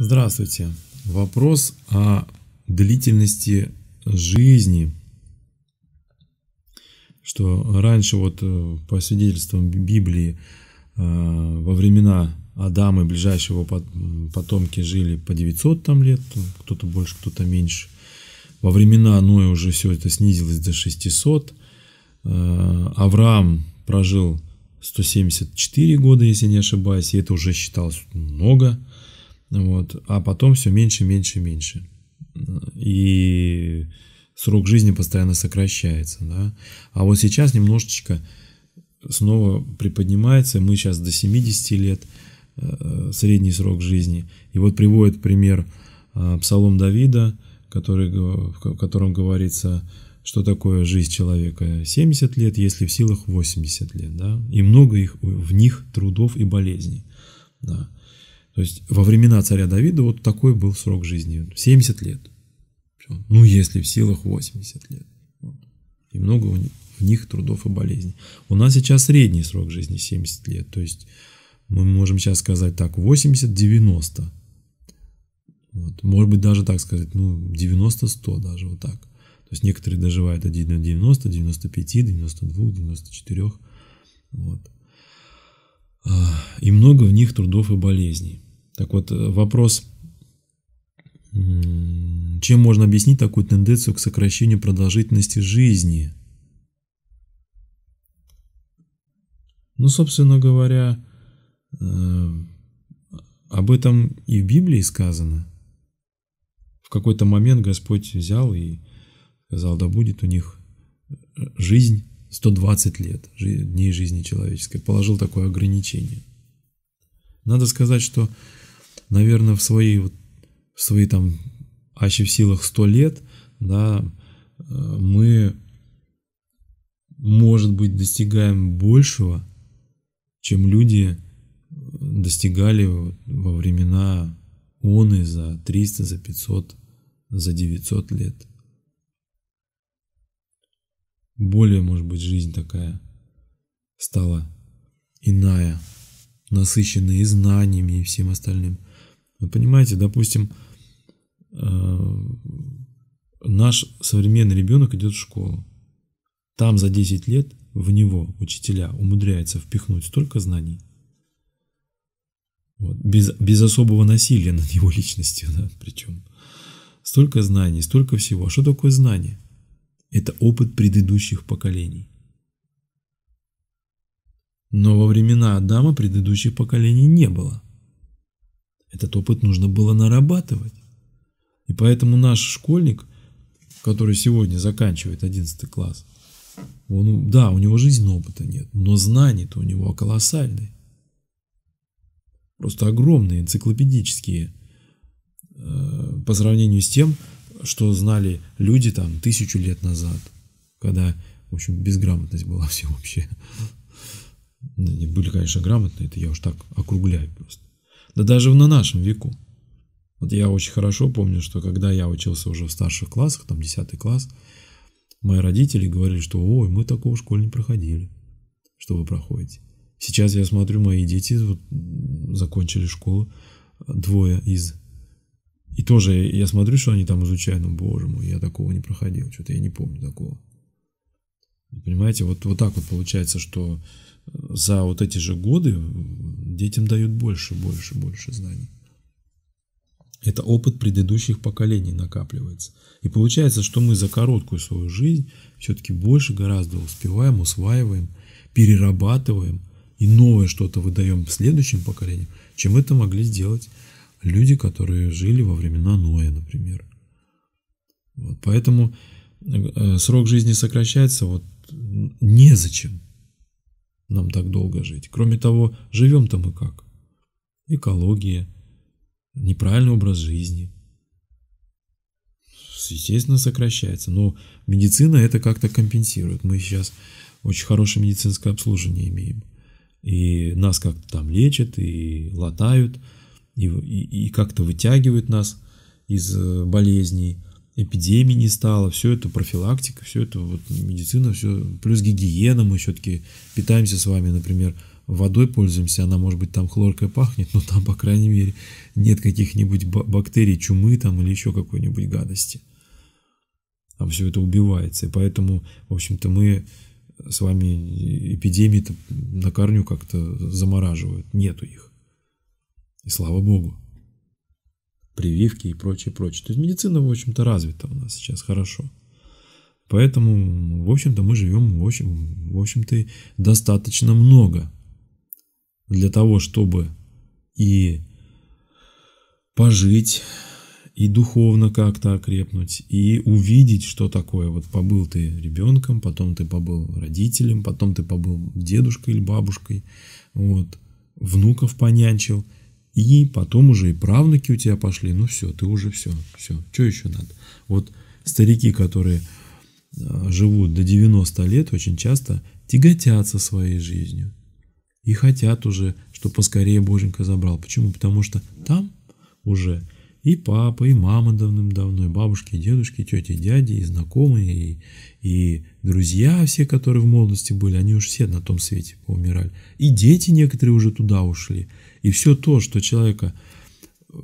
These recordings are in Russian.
Здравствуйте. Вопрос о длительности жизни. Что раньше вот э, по свидетельствам Библии э, во времена Адама и ближайшего потомки жили по 900 там лет, кто-то больше, кто-то меньше. Во времена Ноя уже все это снизилось до 600. Э, Авраам прожил 174 года, если не ошибаюсь, и это уже считалось много. Вот. А потом все меньше, меньше, меньше. И срок жизни постоянно сокращается. Да? А вот сейчас немножечко снова приподнимается. Мы сейчас до 70 лет э, средний срок жизни. И вот приводит пример э, Псалом Давида, который, в котором говорится, что такое жизнь человека 70 лет, если в силах 80 лет. Да? И много их, в них трудов и болезней. Да. То есть во времена царя Давида вот такой был срок жизни. 70 лет. Ну, если в силах 80 лет. И много в них трудов и болезней. У нас сейчас средний срок жизни 70 лет. То есть мы можем сейчас сказать так, 80-90. Вот. Может быть, даже так сказать, ну, 90-100 даже вот так. То есть некоторые доживают до 90, 95, 92, 94. Вот. А, и много в них трудов и болезней. Так вот, э, вопрос, чем можно объяснить такую тенденцию к сокращению продолжительности жизни? Ну, собственно говоря, э, об этом и в Библии сказано. В какой-то момент Господь взял и сказал, да будет у них жизнь 120 лет, дней жизни человеческой. Положил такое ограничение. Надо сказать, что наверное, в свои, в свои там, аще в силах 100 лет, да, э, мы, может быть, достигаем большего, чем люди достигали во времена оны за 300, за 500, за 900 лет. Более, может быть, жизнь такая стала иная, насыщенная и знаниями, и всем остальным. Вы понимаете, допустим, э, наш современный ребенок идет в школу. Там за 10 лет в него учителя умудряются впихнуть столько знаний, вот, без, без особого насилия над его личностью, да, причем. Столько знаний, столько всего. А что такое знание? Это опыт предыдущих поколений. Но во времена Адама предыдущих поколений не было. Этот опыт нужно было нарабатывать. И поэтому наш школьник, который сегодня заканчивает 11 класс, он, да, у него жизненного опыта нет, но знаний-то у него колоссальные. Просто огромные, энциклопедические э, по сравнению с тем, что знали люди там тысячу лет назад, когда, в общем, безграмотность была всеобщая. Были, конечно, грамотные, это я уж так округляю просто. Да даже на нашем веку. Вот я очень хорошо помню, что когда я учился уже в старших классах, там 10 класс, мои родители говорили, что ой, мы такого в школе не проходили, что вы проходите. Сейчас я смотрю, мои дети вот закончили школу, двое из... И тоже я смотрю, что они там изучают, ну, боже мой, я такого не проходил, что-то я не помню такого. Понимаете, вот, вот так вот получается, что за вот эти же годы детям дают больше, больше, больше знаний. Это опыт предыдущих поколений накапливается. И получается, что мы за короткую свою жизнь все-таки больше гораздо успеваем, усваиваем, перерабатываем и новое что-то выдаем следующим поколениям, чем это могли сделать люди, которые жили во времена Ноя, например. Вот, поэтому э, срок жизни сокращается вот незачем нам так долго жить. Кроме того, живем-то мы как? Экология, неправильный образ жизни. Естественно, сокращается. Но медицина это как-то компенсирует. Мы сейчас очень хорошее медицинское обслуживание имеем. И нас как-то там лечат, и латают, и, и, и как-то вытягивают нас из э, болезней эпидемии не стало, все это профилактика, все это вот медицина, все, плюс гигиена, мы все-таки питаемся с вами, например, водой пользуемся, она, может быть, там хлоркой пахнет, но там, по крайней мере, нет каких-нибудь бактерий, чумы там или еще какой-нибудь гадости. А все это убивается. И поэтому, в общем-то, мы с вами эпидемии на корню как-то замораживают. Нету их. И слава богу. Прививки и прочее, прочее. То есть медицина, в общем-то, развита у нас сейчас хорошо. Поэтому, в общем-то, мы живем, в общем, в общем-то, достаточно много для того, чтобы и пожить, и духовно как-то окрепнуть, и увидеть, что такое. Вот побыл ты ребенком, потом ты побыл родителем, потом ты побыл дедушкой или бабушкой, вот, внуков понянчил, и потом уже и правнуки у тебя пошли. Ну все, ты уже все, все, что еще надо? Вот старики, которые а, живут до 90 лет, очень часто тяготятся своей жизнью и хотят уже, чтобы поскорее Боженька забрал. Почему? Потому что там уже и папа, и мама давным-давно, и бабушки, и дедушки, и тети, и дяди, и знакомые, и, и друзья все, которые в молодости были, они уже все на том свете поумирали. И дети некоторые уже туда ушли. И все то, что человека э,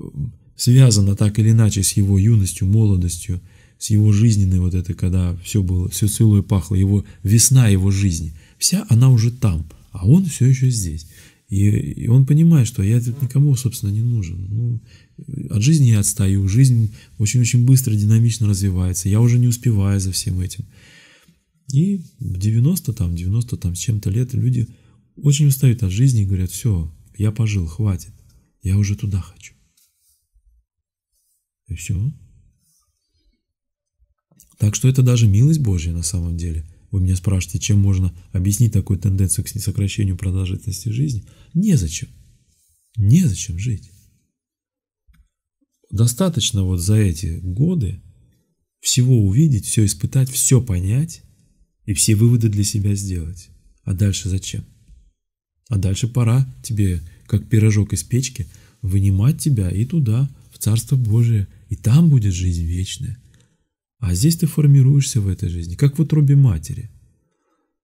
связано так или иначе с его юностью, молодостью, с его жизненной вот этой, когда все было, все целое пахло, его весна его жизни, вся она уже там, а он все еще здесь. И, и он понимает, что я тут никому, собственно, не нужен. Ну, от жизни я отстаю, жизнь очень-очень быстро, динамично развивается, я уже не успеваю за всем этим. И в 90 там, 90 там с чем-то лет люди очень устают от жизни и говорят, все, я пожил, хватит, я уже туда хочу. И все. Так что это даже милость Божья на самом деле. Вы меня спрашиваете, чем можно объяснить такую тенденцию к сокращению продолжительности жизни? Незачем. Незачем жить. Достаточно вот за эти годы всего увидеть, все испытать, все понять и все выводы для себя сделать. А дальше зачем? А дальше пора тебе, как пирожок из печки, вынимать тебя и туда, в Царство Божие, и там будет жизнь вечная. А здесь ты формируешься в этой жизни, как в утробе матери.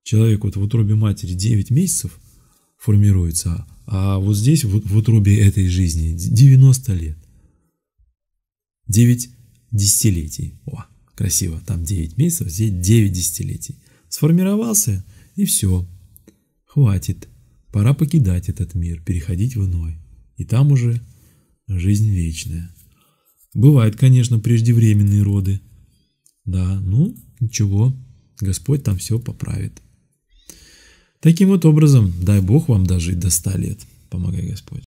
Человек вот в утробе матери 9 месяцев формируется, а вот здесь, вот в утробе этой жизни 90 лет. 9 десятилетий. О, красиво. Там 9 месяцев, здесь 9 десятилетий. Сформировался, и все. Хватит. Пора покидать этот мир, переходить в иной. И там уже жизнь вечная. Бывают, конечно, преждевременные роды. Да, ну, ничего, Господь там все поправит. Таким вот образом, дай Бог вам дожить до ста лет. Помогай Господь.